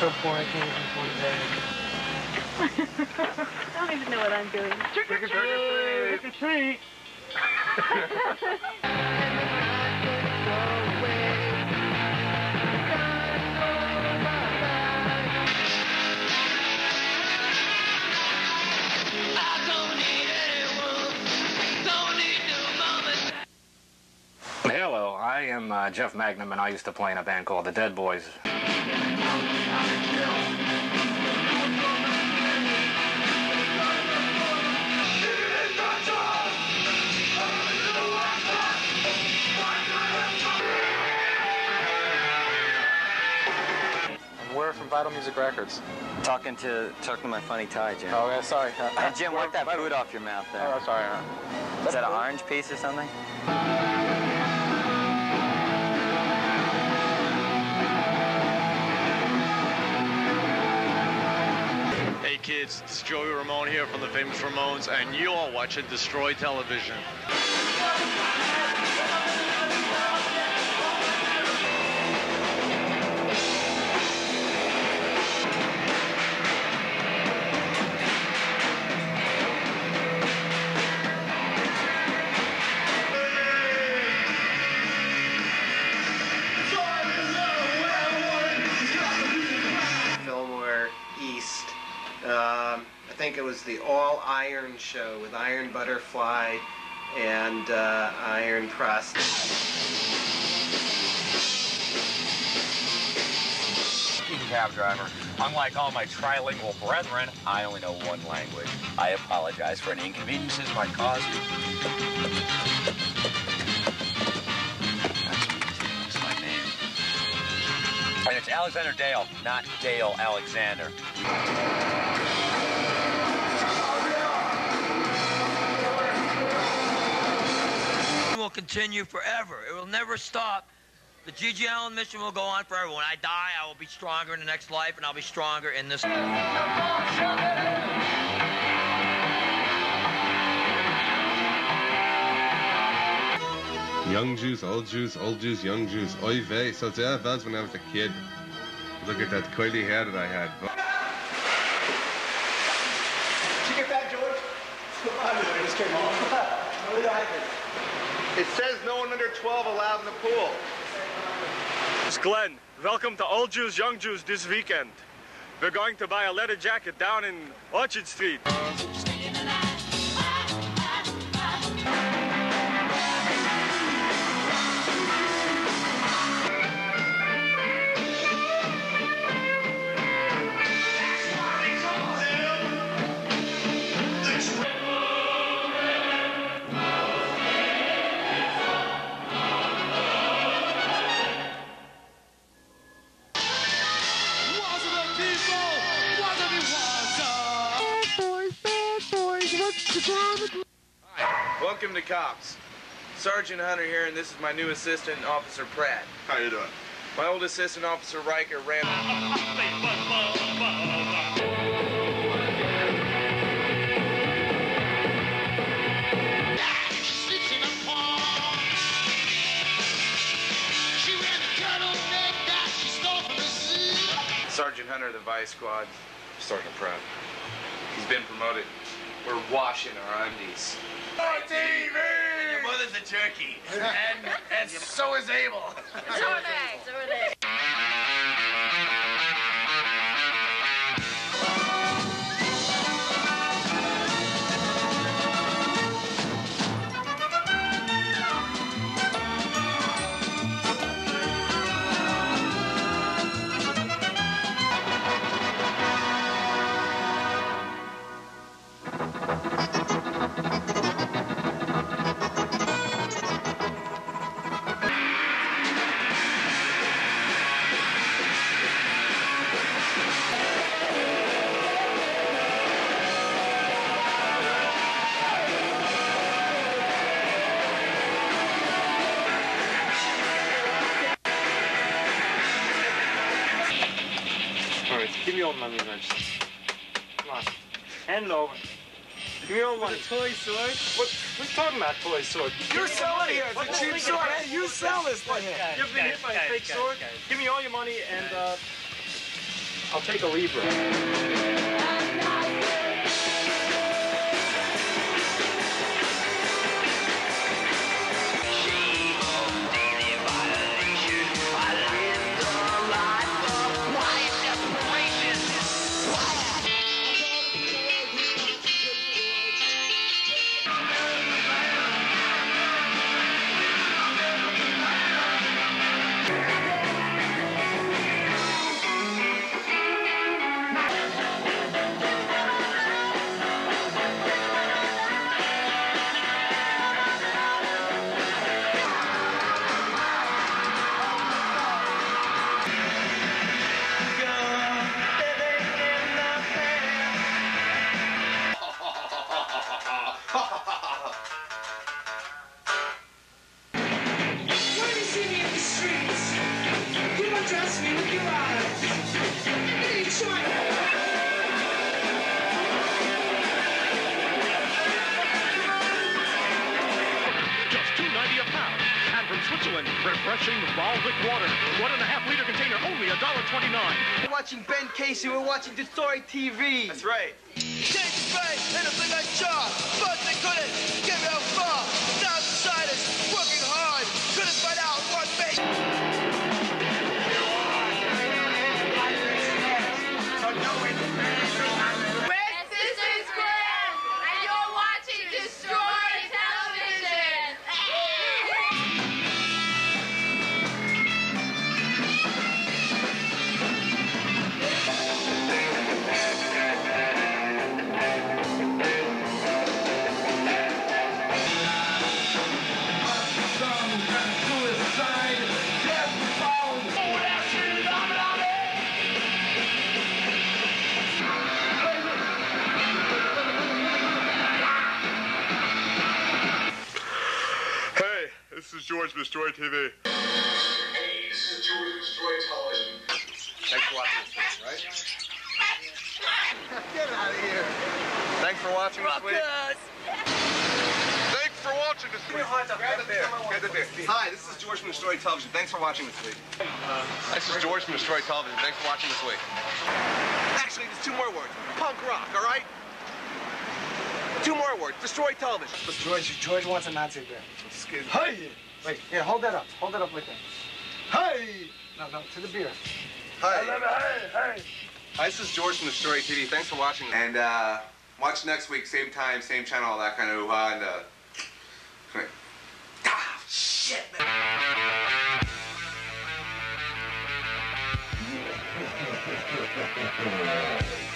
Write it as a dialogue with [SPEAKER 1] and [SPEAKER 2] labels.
[SPEAKER 1] I can't even afford a bag.
[SPEAKER 2] I don't even know what I'm doing. Trick or treat!
[SPEAKER 1] Trick or treat!
[SPEAKER 3] I uh, Jeff Magnum, and I used to play in a band called the Dead Boys.
[SPEAKER 4] We're from Vital Music Records.
[SPEAKER 5] Talking to talking to my funny tie, Jim.
[SPEAKER 4] Oh, yeah, sorry.
[SPEAKER 5] Hey, Jim, wipe that food off your mouth there.
[SPEAKER 4] Oh, sorry.
[SPEAKER 5] Is that an orange piece or something?
[SPEAKER 6] Kids, it's Joey Ramone here from the famous Ramones, and you are watching Destroy Television.
[SPEAKER 7] Think it was the All Iron Show with Iron Butterfly and uh, Iron Crust.
[SPEAKER 8] cab driver. Unlike all my trilingual brethren, I only know one language. I apologize for any inconveniences my name. And it's Alexander Dale, not Dale Alexander.
[SPEAKER 9] Continue forever. It will never stop. The G.G. Allin mission will go on forever. When I die, I will be stronger in the next life, and I'll be stronger in this.
[SPEAKER 10] Young Jews, old Jews, old Jews, young Jews. Oy vey. So it's yeah, that's when I was a kid. Look at that curly hair that I had.
[SPEAKER 11] Did you get that, George? Come on, it just came off. What did I do?
[SPEAKER 6] It says no one under 12 allowed in the pool. It's Glenn. Welcome to Old Jews, Young Jews this weekend. We're going to buy a leather jacket down in Orchard Street.
[SPEAKER 12] Welcome to Cops. Sergeant Hunter here, and this is my new assistant, Officer Pratt.
[SPEAKER 10] How you doing?
[SPEAKER 12] My old assistant, Officer Riker, ran. Sergeant Hunter, the Vice Squad. Sergeant Pratt. He's been promoted. We're washing our undies.
[SPEAKER 11] TV! Your mother's a turkey. and, and so is Abel.
[SPEAKER 2] So are they. So are they.
[SPEAKER 1] Give me all the money, Rich. Come on. Hand over. Give me all the money. toy sword? What? Who's talking about toy sword?
[SPEAKER 11] You're selling here. It's a cheap sword. Hey, you sell this thing.
[SPEAKER 1] You've been hit by a fake sword? Give me all your money and, uh...
[SPEAKER 13] I'll take a Libra.
[SPEAKER 14] And from Switzerland, refreshing Volvic water. One and a half liter container, only $1.29.
[SPEAKER 1] We're watching Ben Casey. We're watching Destroy TV. That's right.
[SPEAKER 11] Take Spain in a big job, but they couldn't
[SPEAKER 2] is
[SPEAKER 6] George from Destroy TV.
[SPEAKER 15] Thanks for watching this week, right? Get out of here. Thanks for watching this week.
[SPEAKER 6] Thanks for watching this week.
[SPEAKER 15] Get it there. Get it there. Hi, this is George from Destroy Television. Thanks for watching this week. Uh, this is George from Destroy Television. Thanks for watching this week.
[SPEAKER 11] Actually, there's two more words. Punk rock, all right? Two more words. Destroy television.
[SPEAKER 1] George, George wants a Nazi beer. Excuse me. Hey! Wait, here. hold that up. Hold that up like that. Hey! No, no, to the beer.
[SPEAKER 15] Hi.
[SPEAKER 1] Hey, hey.
[SPEAKER 15] Hi, this is George from Destroy TV. Thanks for watching. And uh, watch next week, same time, same channel, all that kind of uh, and uh, ah,
[SPEAKER 11] shit, man.